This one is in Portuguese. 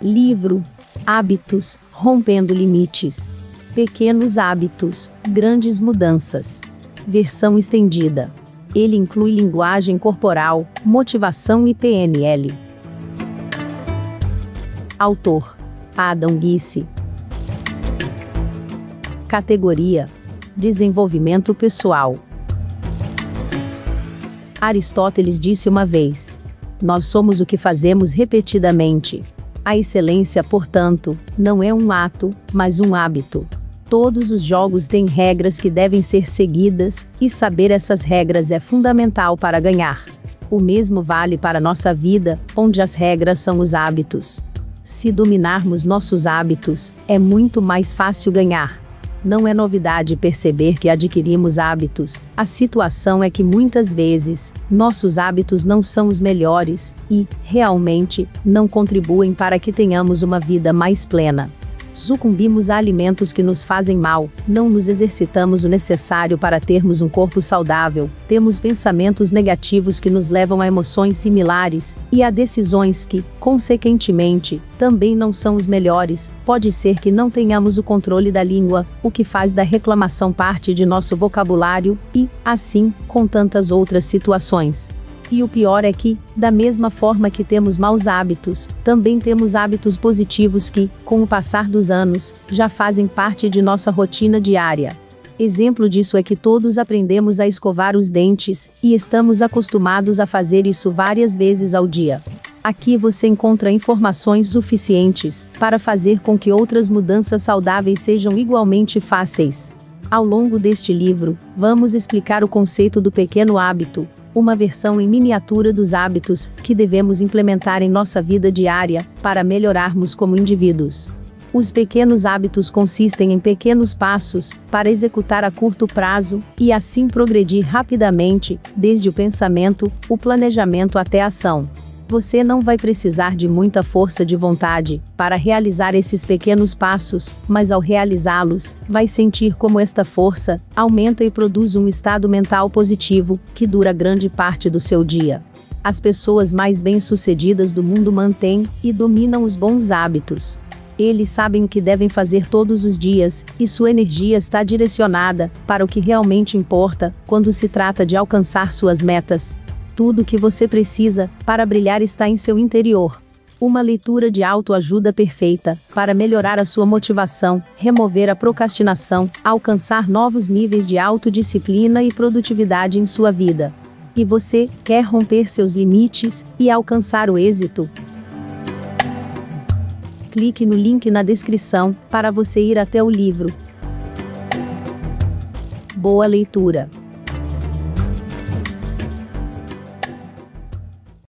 Livro Hábitos Rompendo Limites. Pequenos hábitos, grandes mudanças. Versão estendida. Ele inclui linguagem corporal, motivação e PNL. Autor: Adam Guisse. Categoria: Desenvolvimento pessoal. Aristóteles disse uma vez: Nós somos o que fazemos repetidamente. A excelência, portanto, não é um ato, mas um hábito. Todos os jogos têm regras que devem ser seguidas, e saber essas regras é fundamental para ganhar. O mesmo vale para nossa vida, onde as regras são os hábitos. Se dominarmos nossos hábitos, é muito mais fácil ganhar. Não é novidade perceber que adquirimos hábitos, a situação é que muitas vezes, nossos hábitos não são os melhores e, realmente, não contribuem para que tenhamos uma vida mais plena sucumbimos a alimentos que nos fazem mal, não nos exercitamos o necessário para termos um corpo saudável, temos pensamentos negativos que nos levam a emoções similares, e a decisões que, consequentemente, também não são os melhores, pode ser que não tenhamos o controle da língua, o que faz da reclamação parte de nosso vocabulário, e, assim, com tantas outras situações. E o pior é que, da mesma forma que temos maus hábitos, também temos hábitos positivos que, com o passar dos anos, já fazem parte de nossa rotina diária. Exemplo disso é que todos aprendemos a escovar os dentes, e estamos acostumados a fazer isso várias vezes ao dia. Aqui você encontra informações suficientes para fazer com que outras mudanças saudáveis sejam igualmente fáceis. Ao longo deste livro, vamos explicar o conceito do pequeno hábito, uma versão em miniatura dos hábitos que devemos implementar em nossa vida diária para melhorarmos como indivíduos. Os pequenos hábitos consistem em pequenos passos para executar a curto prazo e assim progredir rapidamente, desde o pensamento, o planejamento até a ação. Você não vai precisar de muita força de vontade para realizar esses pequenos passos, mas ao realizá-los, vai sentir como esta força aumenta e produz um estado mental positivo que dura grande parte do seu dia. As pessoas mais bem-sucedidas do mundo mantêm e dominam os bons hábitos. Eles sabem o que devem fazer todos os dias, e sua energia está direcionada para o que realmente importa quando se trata de alcançar suas metas. Tudo o que você precisa para brilhar está em seu interior. Uma leitura de autoajuda perfeita para melhorar a sua motivação, remover a procrastinação, alcançar novos níveis de autodisciplina e produtividade em sua vida. E você quer romper seus limites e alcançar o êxito? Clique no link na descrição para você ir até o livro. Boa leitura!